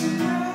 Russian.